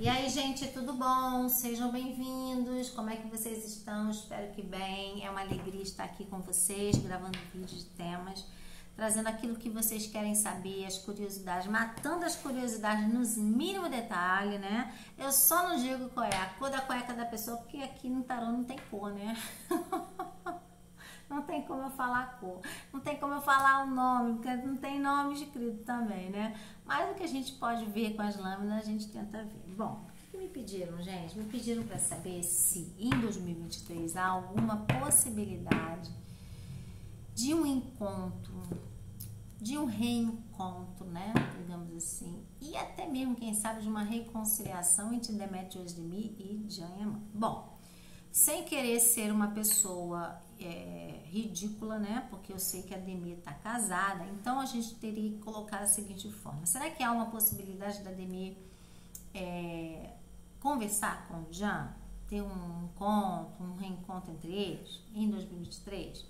E aí, gente, tudo bom? Sejam bem-vindos. Como é que vocês estão? Espero que bem. É uma alegria estar aqui com vocês, gravando vídeos de temas, trazendo aquilo que vocês querem saber, as curiosidades, matando as curiosidades nos mínimos detalhes, né? Eu só não digo qual é a cor da cueca da pessoa, porque aqui no tarô não tem cor, né? não tem como eu falar a cor, não tem como eu falar o nome, porque não tem nome escrito também, né? Mas o que a gente pode ver com as lâminas, a gente tenta ver. Bom, o que me pediram, gente? Me pediram para saber se em 2023 há alguma possibilidade de um encontro, de um reencontro, né? Digamos assim, e até mesmo, quem sabe, de uma reconciliação entre Demetrius de Mi e Janyaman. Bom, sem querer ser uma pessoa é, ridícula, né? Porque eu sei que a Demi está casada, então a gente teria que colocar da seguinte forma: será que há uma possibilidade da Demi é, conversar com o Jean, ter um encontro, um reencontro entre eles em 2023?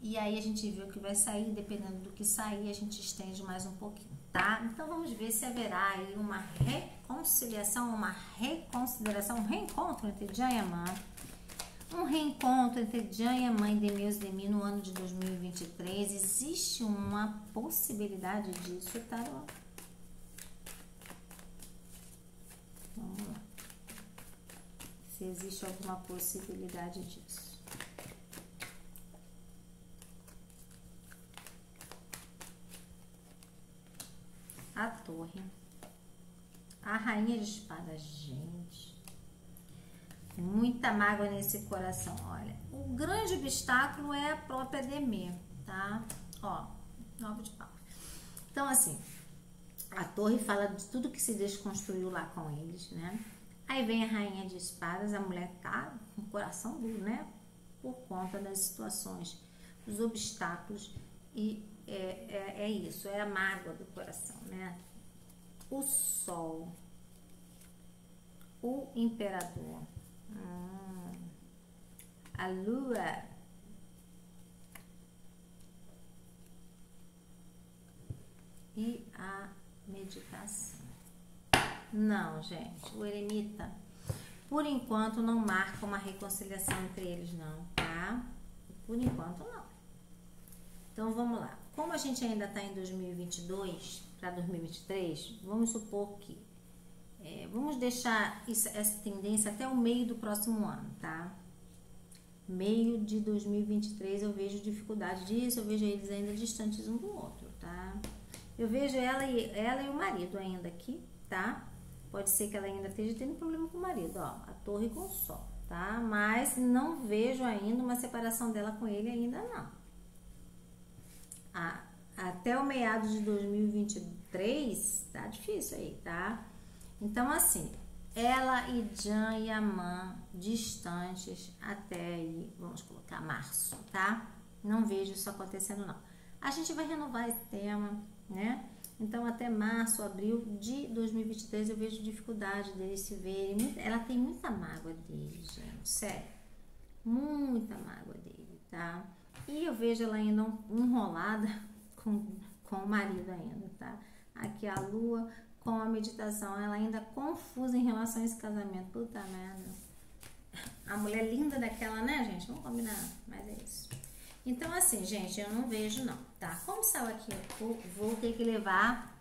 E aí a gente viu que vai sair, dependendo do que sair, a gente estende mais um pouquinho, tá? Então vamos ver se haverá aí uma reconciliação, uma reconsideração, um reencontro entre Jean e Amanda um reencontro entre Jan e a mãe de Meus Demi no ano de 2023. Existe uma possibilidade disso, Tarô? Vamos lá. Se existe alguma possibilidade disso. A torre. A rainha de espadas, gente muita mágoa nesse coração. Olha, o grande obstáculo é a própria Demê, tá? Ó, nove de pau. Então, assim, a torre fala de tudo que se desconstruiu lá com eles, né? Aí vem a rainha de espadas, a mulher tá com o coração duro, né? Por conta das situações, dos obstáculos e é, é, é isso, é a mágoa do coração, né? O sol, o imperador, ah, a lua. E a meditação. Não, gente, o eremita, por enquanto, não marca uma reconciliação entre eles, não, tá? Por enquanto, não. Então, vamos lá. Como a gente ainda está em 2022 para 2023, vamos supor que é, vamos deixar isso, essa tendência até o meio do próximo ano, tá? Meio de 2023 eu vejo dificuldade disso, eu vejo eles ainda distantes um do outro, tá? Eu vejo ela e, ela e o marido ainda aqui, tá? Pode ser que ela ainda esteja tendo problema com o marido, ó, a torre com o sol, tá? Mas não vejo ainda uma separação dela com ele ainda não. Até o meados de 2023 tá difícil aí, tá? Então, assim, ela e Jan e Amã distantes até aí, vamos colocar março, tá? Não vejo isso acontecendo, não. A gente vai renovar esse tema, né? Então, até março, abril de 2023, eu vejo dificuldade deles se verem. Ela tem muita mágoa dele, gente, sério. Muita mágoa dele, tá? E eu vejo ela ainda enrolada com, com o marido ainda, tá? Aqui a lua com a meditação, ela ainda confusa em relação a esse casamento. Puta merda. A mulher linda daquela, né, gente? Vamos combinar, mas é isso. Então, assim, gente, eu não vejo, não, tá? Como saiu aqui, eu vou ter que levar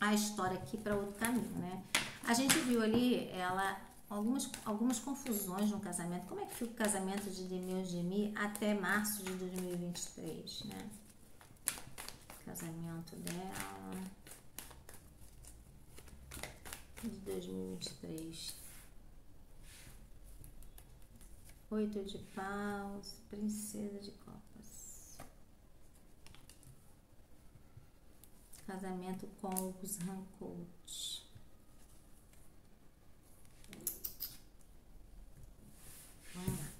a história aqui para outro caminho, né? A gente viu ali, ela, algumas, algumas confusões no casamento. Como é que fica o casamento de Demir e Gemi até março de 2023, né? Casamento dela de 2023. Oito de paus, princesa de copas. Casamento com os Rancourt. Vamos lá.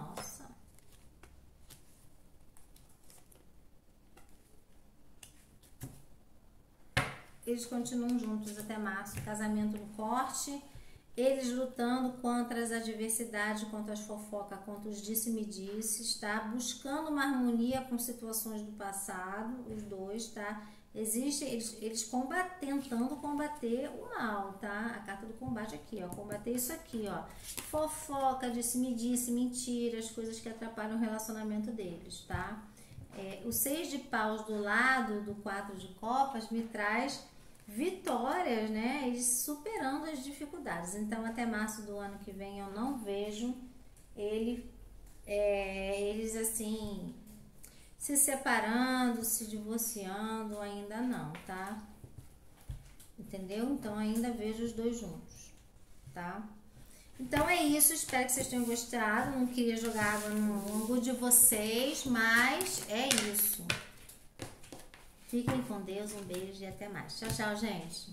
Nossa. Eles continuam juntos até março, casamento no corte. eles lutando contra as adversidades, contra as fofocas, contra os disse-me-disses, tá? Buscando uma harmonia com situações do passado, os dois, tá? Existe, eles, eles combat, tentando combater o mal, tá? A carta do combate aqui, ó. Combater isso aqui, ó. Fofoca, disse-me-disse, mentiras, coisas que atrapalham o relacionamento deles, tá? É, o seis de paus do lado do quatro de copas me traz vitórias, né? Eles superando as dificuldades. Então, até março do ano que vem, eu não vejo ele, é, eles assim se separando, se divorciando, ainda não, tá? Entendeu? Então ainda vejo os dois juntos, tá? Então é isso, espero que vocês tenham gostado. Não queria jogar água no ângulo de vocês, mas é isso. Fiquem com Deus, um beijo e até mais. Tchau, tchau, gente.